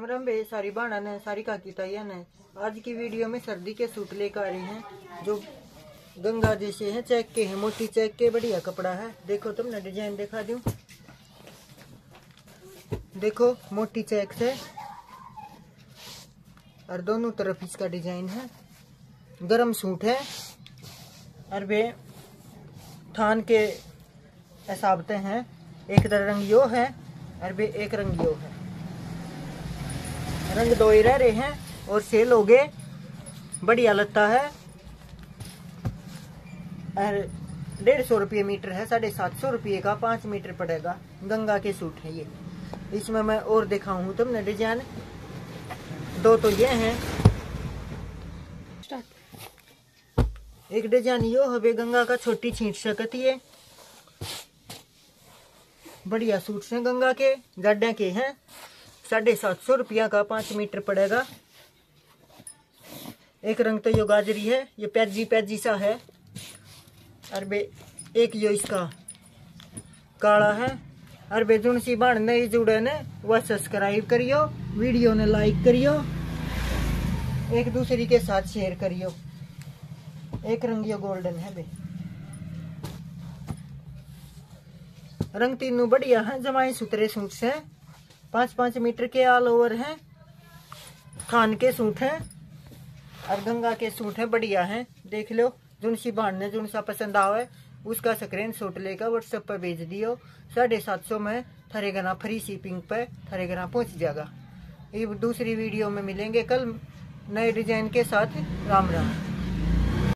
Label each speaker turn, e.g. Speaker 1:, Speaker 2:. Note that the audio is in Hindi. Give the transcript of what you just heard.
Speaker 1: राम राम बे सारी बाणा ने सारी काकी ताइया ने आज की वीडियो में सर्दी के सूट लेकर आ रहे हैं, जो गंगा जैसे हैं, चेक के हैं, मोटी चेक के, बढ़िया कपड़ा है। देखो, तुमने डिज़ाइन दिखा दूँ? देखो, मोटी चेक से। और दोनों तरफ़ इसका डिज़ाइन है। गरम सूट है। और वे थान के हिसाबते हैं। एक रंग यो है, और वे एक रंग यो है। रंग दो ही रह रहे हैं और सेल हो गए। बढ़िया लगता है। और डेढ़ सौ रुपये मीटर है साढ़े सात सौ रुपये का पाँच मीटर पड़ेगा। गंगा के सूट है ये। इसमें मैं और दिखाऊँ तुमने डिज़ाइन। दो तो ये हैं। एक डिज़ाइन यो है गंगा का छोटी छींट सकती है। बढ़िया सूट है गंगा के गड्ढे के हैं। साढ़े सात सौ रुपया का पाँच मीटर पड़ेगा। एक रंग तो यो गाजरी है, ये पैजी पैजी सा है। और बे, एक यो इसका काला है। और बे जुन सी बाण नहीं जुड़े ने, वह सब्सक्राइब करियो, वीडियो ने लाइक करियो, एक दूसरे के साथ शेयर करियो। एक रंग यो गोल्डन है बे। रंग तीनों बढ़िया है, जमाई सुतरे सूट से। पाँच पाँच मीटर के ऑल ओवर हैं। खान के सूट हैं और गंगा के सूट हैं, बढ़िया हैं। देख लो, जुन सी ने जुन सा पसंद आवे उसका स्क्रीन शॉट लेकर व्हाट्सएप पर भेज दियो। साढ़े सात सौ में थरे गना फ्री शिपिंग पे थरे गना पहुँच जाएगा। ये दूसरी वीडियो में मिलेंगे। कल नए डिज़ाइन के साथ राम राम।